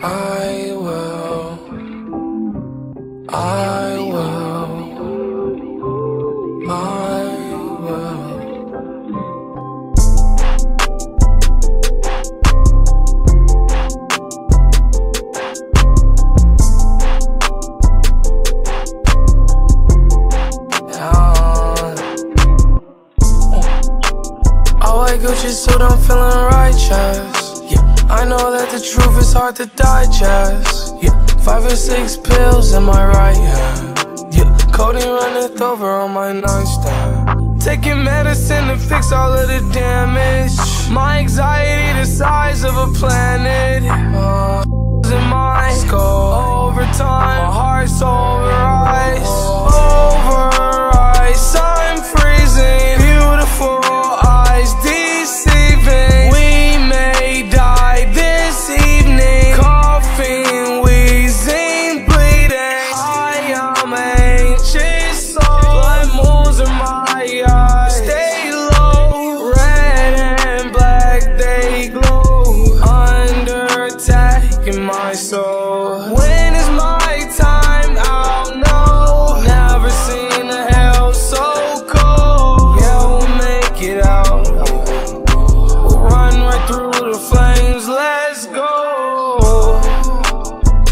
I will. I will. I will. Oh, I like Gucci suit, I'm feeling righteous. I know that the truth is hard to digest. Yeah, five or six pills in my right hand. Yeah, codeine runneth over on my nightstand. Taking medicine to fix all of the damage. My anxiety the size of a planet. Uh, in my skull over time. My heart's over in my soul. When is my time? I'll know. Never seen a hell so cold. Yeah, we'll make it out. We'll run right through the flames. Let's go.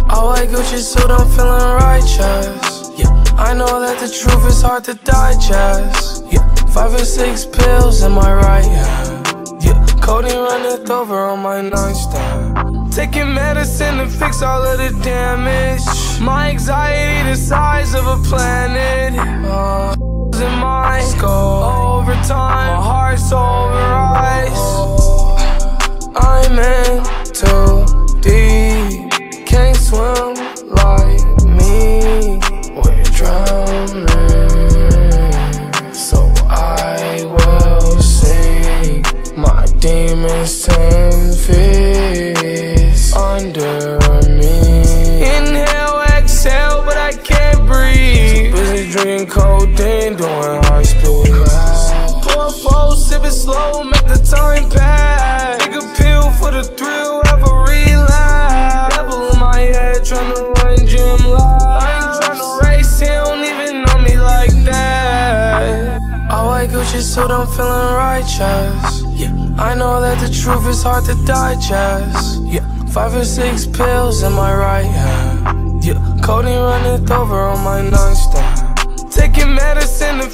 I like Gucci suit, I'm feeling righteous. Yeah, I know that the truth is hard to digest. Yeah, five or six pills in my right hand. Codeine runneth over on my nightstand. Taking medicine to fix all of the damage. My anxiety the size of a planet. Uh, in my skull drinking codeine, doing high speed. Pour a four, sip it slow, make the time pass. Take a pill for the thrill of a relapse. Devil in my head, tryna run gym life. I ain't tryna race, he don't even know me like that. I like Gucci suit, I'm feeling righteous. Yeah, I know that the truth is hard to digest. Yeah, five or six pills in my right hand. Yeah, codeine runneth over on my nightstand. Taking medicine